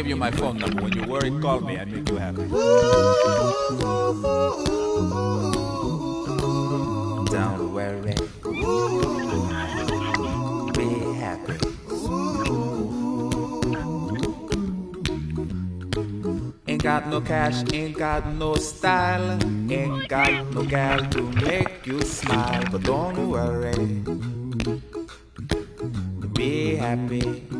Give you my phone number. When you worry, call me. I make you happy. Don't worry. Be happy. Ain't got no cash, ain't got no style, ain't got no gal to make you smile. But don't worry, be happy.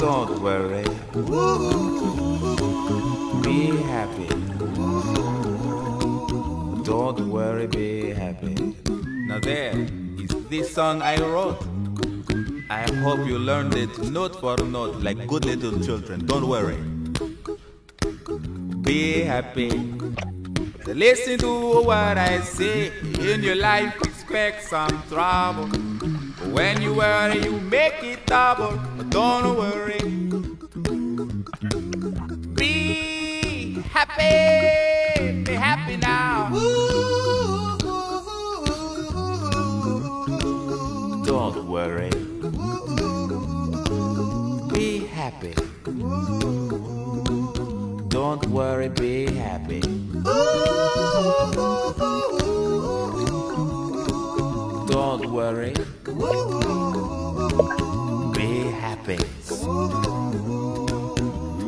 Don't worry. Be happy. Don't worry, be happy. Now there is this song I wrote. I hope you learned it note for note like good little children. Don't worry. Be happy. Listen to what I say. In your life, expect some trouble. When you worry, you make it double. But don't worry. Be happy. Be happy now. Don't worry. Be happy. Don't worry, be happy. Don't worry. Be happy.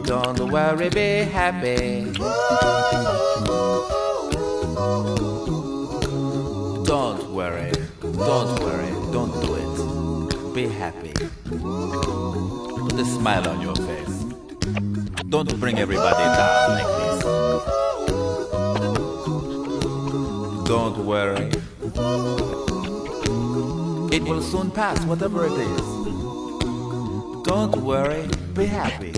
Don't worry, be happy. Don't worry. Don't worry. Don't do it. Be happy. Put a smile on your face. Don't bring everybody down like this. Don't worry. It will soon pass, whatever it is. Don't worry, be happy.